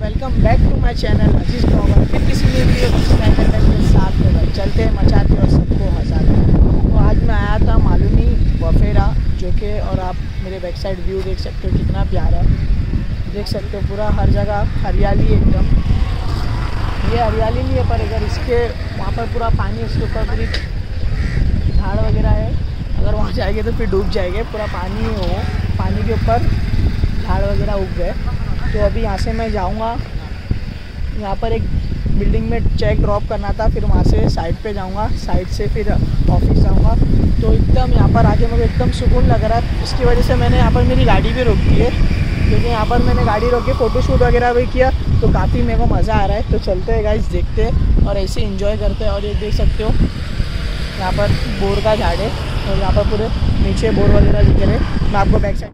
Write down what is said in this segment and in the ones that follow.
welcome back to my channel Aziz blogger फिर किसी ने वीडियो के साथ में भाई चलते हैं मचाते और सबको हंसाते हैं तो आज मैं आया था मालूमी वफेरा जो कि और आप मेरे बैक साइड व्यू देख सकते हो कितना प्यारा है देख सकते हो पूरा हर जगह हरियाली एकदम ये हरियाली नहीं है पर अगर इसके वहाँ पर पूरा पानी इसके ऊपर पूरी झाड़ वगैरह है अगर वहाँ जाएँगे तो फिर डूब जाएँगे। पूरा पानी हो पानी के ऊपर झाड़ वगैरह उग गए। तो अभी यहाँ से मैं जाऊँगा। यहाँ पर एक बिल्डिंग में चेक ड्रॉप करना था, फिर वहाँ से साइड पे जाऊँगा। साइड से फिर ऑफ़िस जाऊँगा। तो एकदम यहाँ पर आके मुझे एकदम सुकून लग रहा है। इसकी वजह से मैंने यहाँ पर मेरी गाड़ी भी रोक दी है। क्योंकि यहाँ पर मैंने गाड़ी रोक के फ़ोटोशूट वगैरह भी किया। तो काफ़ी मेरे को मज़ा आ रहा है। तो चलते हैं गाइस देखते हैं। और ऐसे इंजॉय करते हैं। और ये देख सकते हो, यहाँ पर बोर का झाड़ है। और यहाँ पर पूरे नीचे बोर वगैरह दिख रहे मैं आपको बैक साइड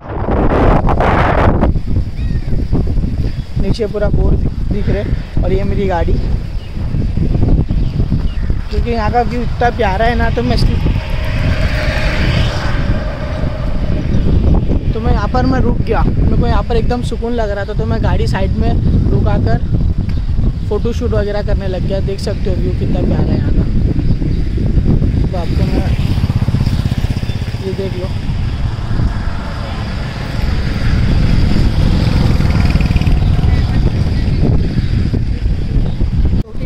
नीचे पूरा बोर दिख रहे और ये मेरी गाड़ी। क्योंकि यहाँ का व्यू इतना प्यारा है ना तो मैं तो मैं यहाँ पर मैं रुक गया। मेरे को यहाँ पर एकदम सुकून लग रहा था तो मैं गाड़ी साइड में रुका कर फ़ोटो शूट वगैरह करने लग गया। देख सकते हो व्यू कितना प्यारा है यहाँ का तो आपको मैं ये देख लो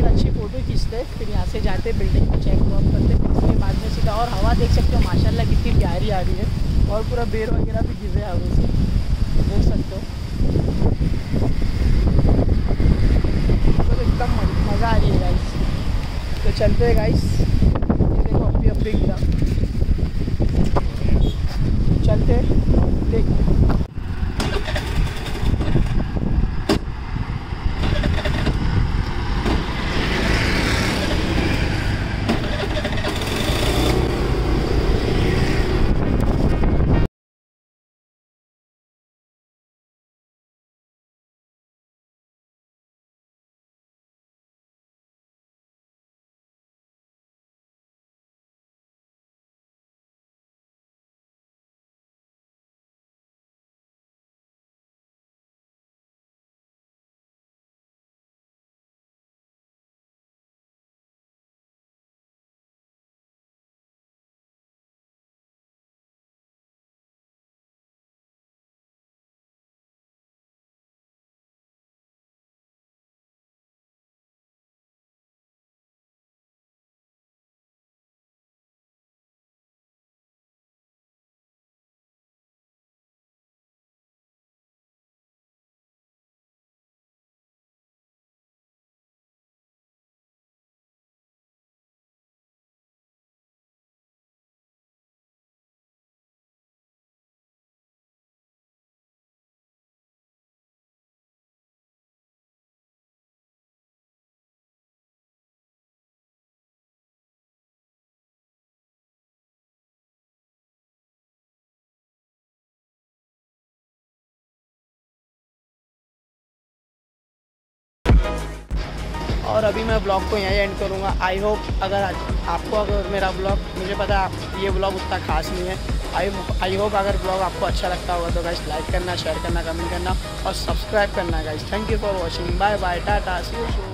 अच्छी फ़ोटो खींचते, फिर यहाँ से जाते बिल्डिंग को चेक ड्रॉप करते उसके बाद में सीधा और हवा देख सकते हो, माशाल्लाह कितनी प्यारी आ रही है। और पूरा बेर वगैरह भी गिर रहे हैं हवा से, देख सकते हो। तो एकदम मज़ा आ रही है गाइस तो चलते हैं गाइस और अभी मैं ब्लॉग को यहीं एंड करूँगा। आई होप अगर आपको, अगर मेरा ब्लॉग मुझे पता है ये ब्लॉग उतना खास नहीं है। आई आई होप अगर ब्लॉग आपको अच्छा लगता होगा तो गाइस लाइक करना शेयर करना कमेंट करना और सब्सक्राइब करना guys thank you for watching bye bye tata see you